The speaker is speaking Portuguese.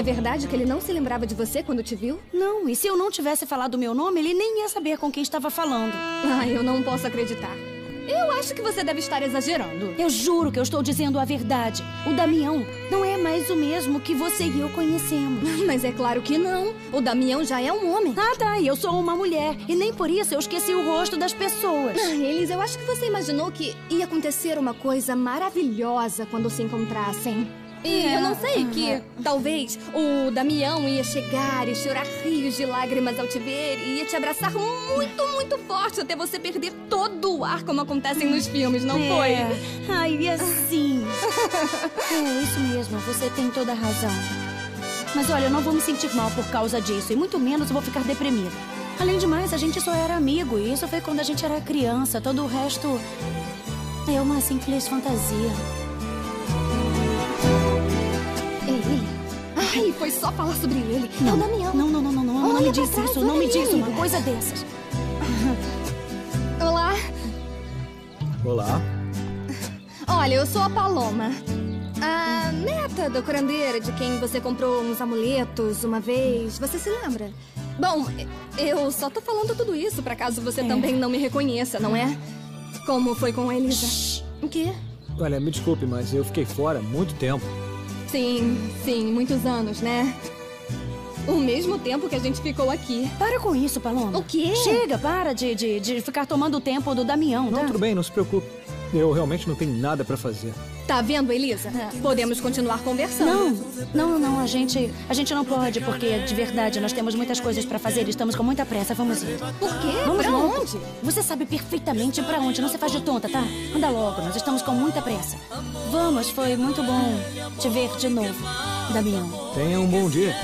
É verdade que ele não se lembrava de você quando te viu? Não, e se eu não tivesse falado o meu nome, ele nem ia saber com quem estava falando. Ah, eu não posso acreditar. Eu acho que você deve estar exagerando. Eu juro que eu estou dizendo a verdade. O Damião não é mais o mesmo que você e eu conhecemos. Mas é claro que não. O Damião já é um homem. Ah, tá. E eu sou uma mulher. E nem por isso eu esqueci o rosto das pessoas. Ah, Elis, eu acho que você imaginou que ia acontecer uma coisa maravilhosa quando se encontrassem. E É. eu não sei que talvez o Damião ia chegar e chorar rios de lágrimas ao te ver e ia te abraçar muito, muito forte até você perder todo o ar, como acontecem nos filmes, não foi? É. Ai, e assim. é isso mesmo, você tem toda a razão. Mas olha, eu não vou me sentir mal por causa disso, e muito menos vou ficar deprimida. Além de mais, a gente só era amigo, e isso foi quando a gente era criança. Todo o resto é uma simples fantasia. Foi só falar sobre ele. é o Damião. Não, não, não, não, não, não, me diz trás, isso, não me diz uma coisa dessas. Olá. Olá. Olha, eu sou a Paloma. A neta da curandeira de quem você comprou uns amuletos uma vez. Você se lembra? Bom, eu só tô falando tudo isso pra caso você também não me reconheça, não é? Como foi com a Elisa? O quê? Olha, me desculpe, mas eu fiquei fora muito tempo. Sim, sim, muitos anos, né? O mesmo tempo que a gente ficou aqui. Para com isso, Paloma. O quê? Chega, para de, de, de ficar tomando o tempo do Damião, Não, tá? tudo bem, não se preocupe. Eu realmente não tenho nada pra fazer. Tá vendo, Elisa? Podemos continuar conversando. Não, não, não, a gente, a gente não pode, porque de verdade nós temos muitas coisas pra fazer e estamos com muita pressa. Vamos ir. Por quê? Vamos pra logo. onde? Você sabe perfeitamente pra onde, não se faz de tonta, tá? Anda logo, nós estamos com muita pressa. Vamos, foi muito bom te ver de novo, Damião. Tenha um bom dia.